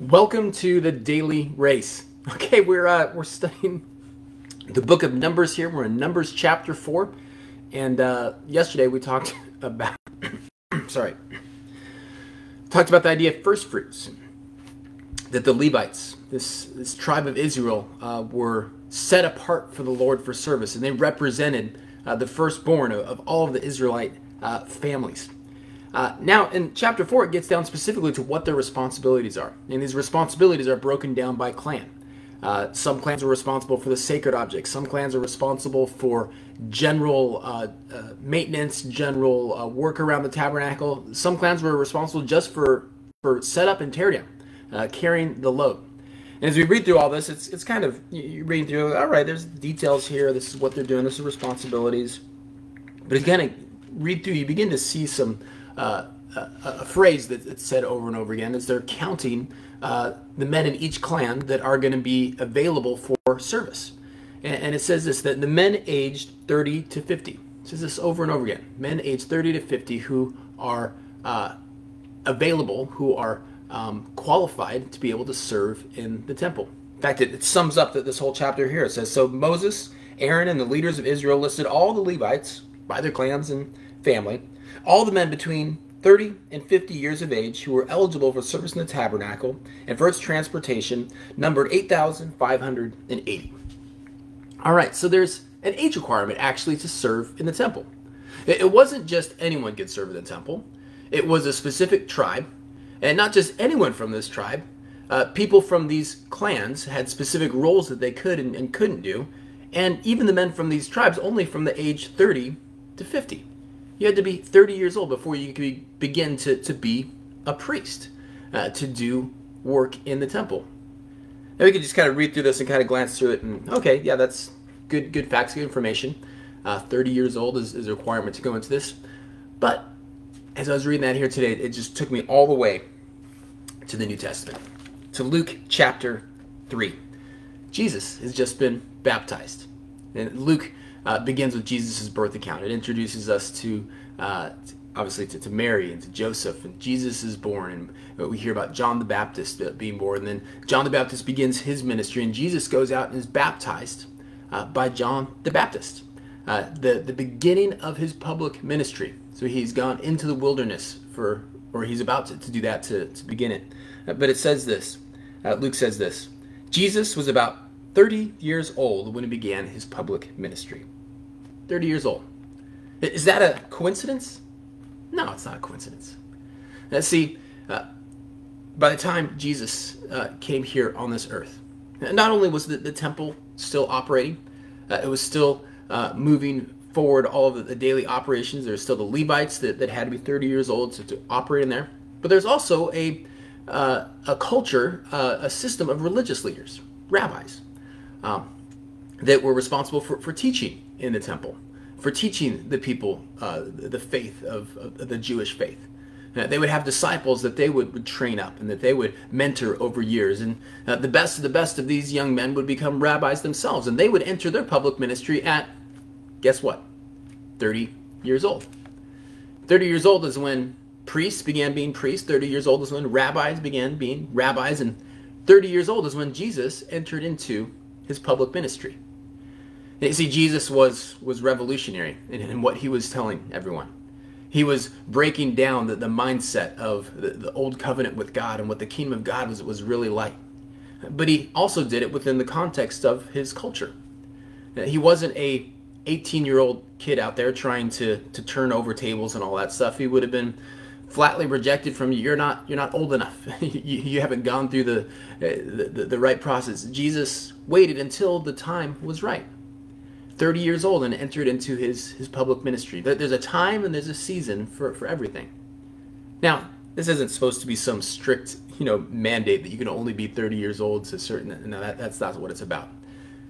Welcome to the daily race. Okay, we're uh, we're studying the book of Numbers here. We're in Numbers chapter four, and uh, yesterday we talked about sorry talked about the idea of first fruits. That the Levites, this this tribe of Israel, uh, were set apart for the Lord for service, and they represented uh, the firstborn of, of, all of the Israelite uh, families. Uh, now, in chapter 4, it gets down specifically to what their responsibilities are. And these responsibilities are broken down by clan. Uh, some clans are responsible for the sacred objects. Some clans are responsible for general uh, uh maintenance, general uh, work around the tabernacle. Some clans were responsible just for, for setup and teardown, uh, carrying the load. And as we read through all this, it's, it's kind of, you read through, all right, there's details here. This is what they're doing. This is responsibilities. But again, read through, you begin to see some uh, a, phrase that's said over and over again is they're counting uh, the men in each clan that are going to be available for service. And, and, it says this that the men aged 30 to 50. It says this over and over again. Men aged 30 to 50 who are uh, available, who are um, qualified to be able to serve in the temple. In fact, it, it sums up that this whole chapter here. It says, So Moses, Aaron, and the leaders of Israel listed all the Levites by their clans and family all the men between 30 and 50 years of age who were eligible for service in the tabernacle and for its transportation numbered 8,580. All right, so there's an age requirement actually to serve in the temple. It wasn't just anyone could serve in the temple, it was a specific tribe, and not just anyone from this tribe. Uh, people from these clans had specific roles that they could and, and couldn't do, and even the men from these tribes only from the age 30 to 50. You had to be 30 years old before you could begin to, to be a priest, uh, to do work in the temple. Now we could just kind of read through this and kind of glance through it and, okay, yeah, that's good, good facts, good information. Uh, 30 years old is, is a requirement to go into this. But as I was reading that here today, it just took me all the way to the New Testament, to Luke chapter 3. Jesus has just been baptized. And Luke uh, begins with Jesus' birth account. It introduces us to, uh, obviously, to, to, Mary and to Joseph, and Jesus is born, and we hear about John the Baptist being born. And then John the Baptist begins his ministry, and Jesus goes out and is baptized uh, by John the Baptist. Uh, the, the beginning of his public ministry. So he's gone into the wilderness for, or he's about to, to do that to, to begin it. Uh, but it says this uh, Luke says this Jesus was about 30 years old when he began his public ministry. 30 years old. Is that a coincidence? No, it's not a coincidence. Now, see, uh, by the time Jesus uh, came here on this earth, not only was the, the temple still operating, uh, it was still uh, moving forward all of the, the, daily operations. There's still the Levites that, that had to be 30 years old to, to operate in there. But there's also a, uh, a culture, uh, a system of religious leaders, rabbis um, that were responsible for, for teaching in the temple, for teaching the people uh, the faith of, of, the Jewish faith. Uh, they would have disciples that they would, would, train up and that they would mentor over years. And uh, the best of the best of these young men would become rabbis themselves. And they would enter their public ministry at, guess what? 30 years old. 30 years old is when priests began being priests. 30 years old is when rabbis began being rabbis. And 30 years old is when Jesus entered into his public ministry. You see, Jesus was, was revolutionary in, in what he was telling everyone. He was breaking down the, the mindset of the, the old covenant with God and what the kingdom of God was, was really like. But he also did it within the context of his culture. He wasn't a 18 year old kid out there trying to, to turn over tables and all that stuff. He would have been flatly rejected from you. You're not you're not old enough. you, you, haven't gone through the, the, the right process. Jesus waited until the time was right. 30 years old and entered into his his public ministry. There's a time and there's a season for for everything. Now, this isn't supposed to be some strict, you know, mandate that you can only be 30 years old to certain no, that, that's not what it's about.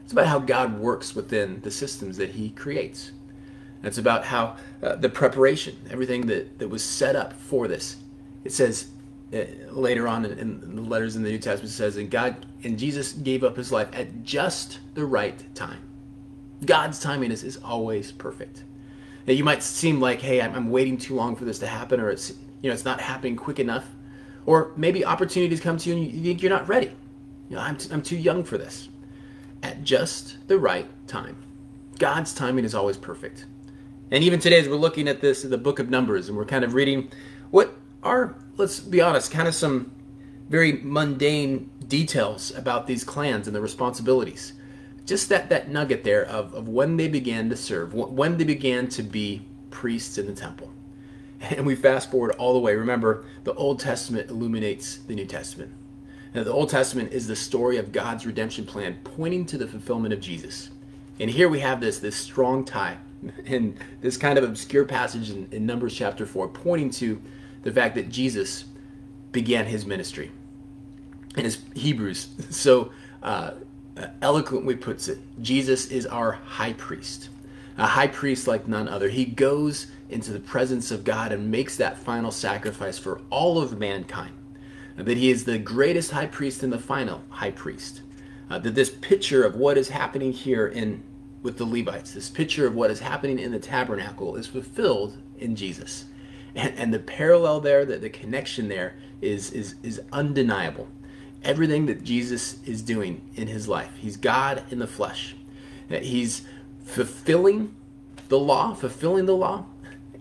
It's about how God works within the systems that he creates. It's about how uh, the preparation, everything that, that was set up for this. It says uh, later on in, in, the letters in the New Testament, says, and God and Jesus gave up his life at just the right time. God's timing is, is always perfect. Now, you might seem like, hey, I'm, I'm waiting too long for this to happen, or it's you know it's not happening quick enough. Or maybe opportunities come to you and you think you're not ready. You know, I'm, t- I'm too young for this. At just the right time. God's timing is always perfect. And even today, as we're looking at this, the book of Numbers, and we're kind of reading what are, let's be honest, kind of some very mundane details about these clans and their responsibilities. Just that, that nugget there of, of when they began to serve, when they began to be priests in the temple. And we fast forward all the way. Remember, the Old Testament illuminates the New Testament. Now, the Old Testament is the story of God's redemption plan pointing to the fulfillment of Jesus. And here we have this, this strong tie in this kind of obscure passage in, in Numbers chapter 4, pointing to the fact that Jesus began his ministry. And as Hebrews so uh, eloquently puts it, Jesus is our high priest, a high priest like none other. He goes into the presence of God and makes that final sacrifice for all of mankind. That he is the greatest high priest and the final high priest. Uh, that this picture of what is happening here in with the Levites, this picture of what is happening in the tabernacle is fulfilled in Jesus. And, and the parallel there, that the connection there is, is, is undeniable. Everything that Jesus is doing in his life, he's God in the flesh. He's fulfilling the law, fulfilling the law,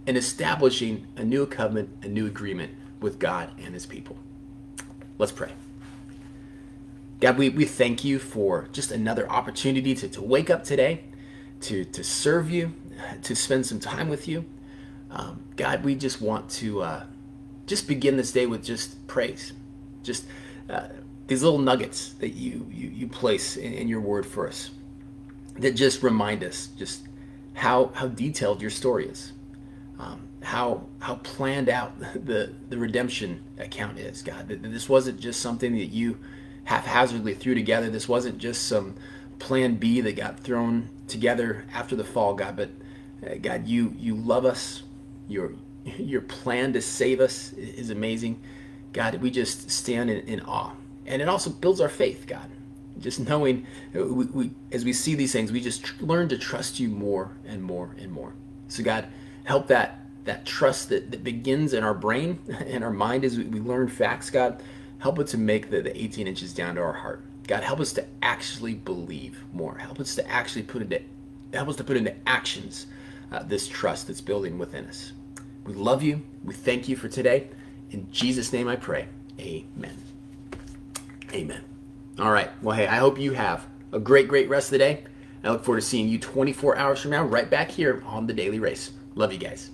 and establishing a new covenant, a new agreement with God and his people. Let's pray. God, we, we thank you for just another opportunity to, to wake up today, to, to serve you, to spend some time with you. Um, God, we just want to uh, just begin this day with just praise. Just uh, these little nuggets that you, you, you place in, in, your word for us that just remind us just how, how detailed your story is. Um, how how planned out the the redemption account is, God. This wasn't just something that you haphazardly threw together. This wasn't just some plan B that got thrown together after the fall, God. But uh, God, you you love us. Your your plan to save us is amazing, God. We just stand in, in awe, and it also builds our faith, God. Just knowing, uh, we, we, as we see these things, we just learn to trust you more and more and more. So, God, help that that trust that, that begins in our brain and our mind as we, we learn facts, God help us to make the, the 18 inches down to our heart. God, help us to actually believe more. Help us to actually put into help us to put into actions uh, this trust that's building within us. We love you. We thank you for today. In Jesus' name I pray. Amen. Amen. All right. Well, hey, I hope you have a great, great rest of the day. I look forward to seeing you 24 hours from now, right back here on the Daily Race. Love you guys.